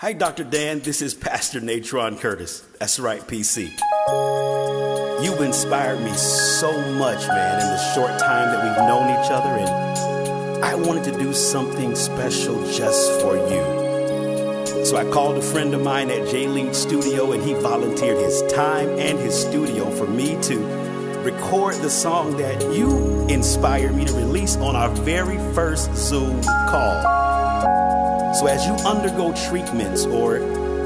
Hi, Dr. Dan. This is Pastor Natron Curtis. That's right, PC. You've inspired me so much, man, in the short time that we've known each other, and I wanted to do something special just for you. So I called a friend of mine at JLinked Studio, and he volunteered his time and his studio for me to record the song that you inspired me to release on our very first Zoom call. So, as you undergo treatments or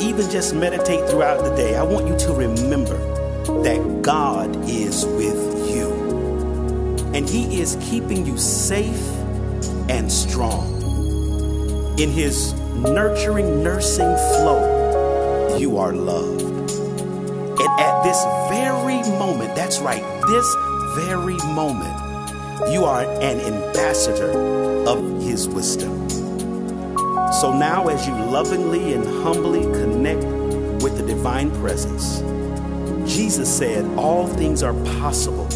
even just meditate throughout the day, I want you to remember that God is with you. And He is keeping you safe and strong. In His nurturing, nursing flow, you are loved. And at this very moment, that's right, this very moment, you are an ambassador of His wisdom. So now, as you lovingly and humbly connect with the divine presence, Jesus said, All things are possible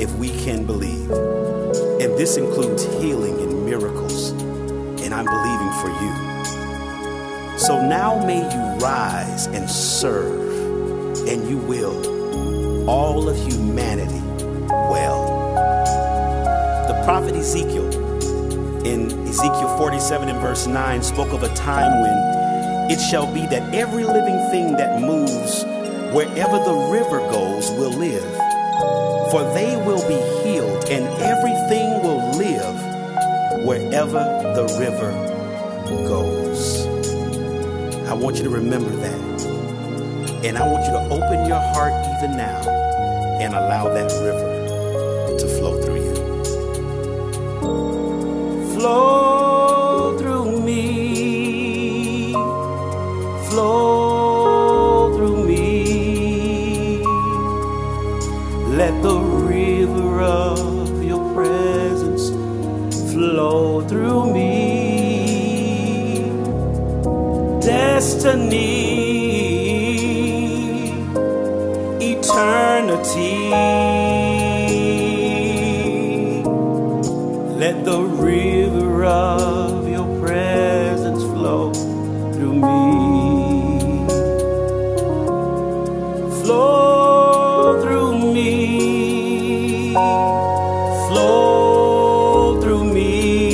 if we can believe. And this includes healing and miracles. And I'm believing for you. So now may you rise and serve, and you will, all of humanity well. The prophet Ezekiel in Ezekiel 47 and verse 9 spoke of a time when it shall be that every living thing that moves wherever the river goes will live. For they will be healed, and everything will live wherever the river goes. I want you to remember that. And I want you to open your heart even now and allow that river to flow through you. Flow through me. Flow through me. Let the river of your presence flow through me. Destiny, eternity. Let the river of your presence flow through me. Flow through me. Flow through me.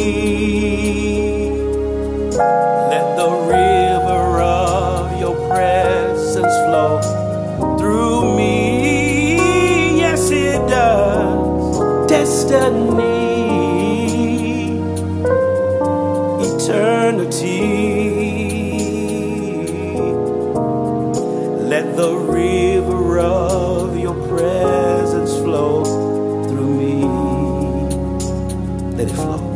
Let the river of your presence flow through me. Yes, it does. Destiny, Let the river of your presence flow through me. Let it flow.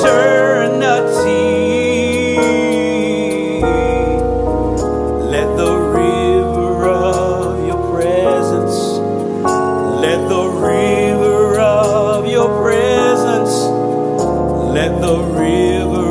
eternity. Let the river of your presence, let the river of your presence, let the river